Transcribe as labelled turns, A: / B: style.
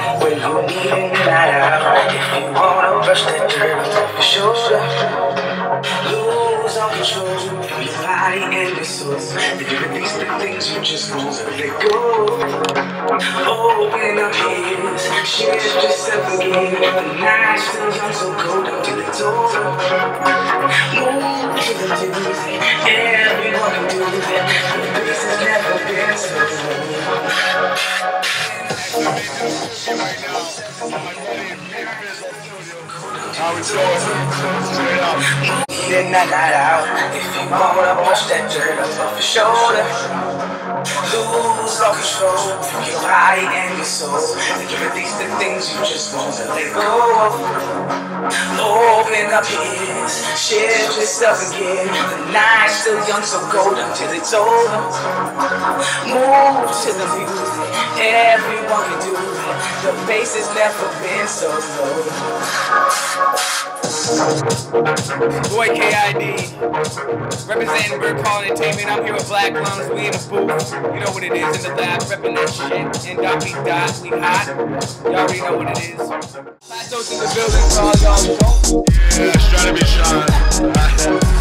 A: When you need it, not out. If you wanna brush that dirt off your shoulder, lose all control. Feel your body and your soul. If you release the things you just lose and let go. Open up your ears, shift yourself again. The night feels so cold until it's over. Move to the music.
B: How
A: we doing?
B: Straight up.
A: in that night out. If you wanna push that dirt up off your shoulder, lose all control your body and your soul. And release the things you just wanna let go of. Up ears, share yourself again. The night's still young, so go until it's over. Move to the music, everyone can do it. The bass is never been. Boy KID, representing Bird Call Entertainment. I'm here with Black Lungs. We in the booth. You know what it is in the lab, repping that shit. N dot B dot, we hot. Y'all already know what it is. Plateaus in the building for all y'all.
B: Yeah, it's trying to be Sean.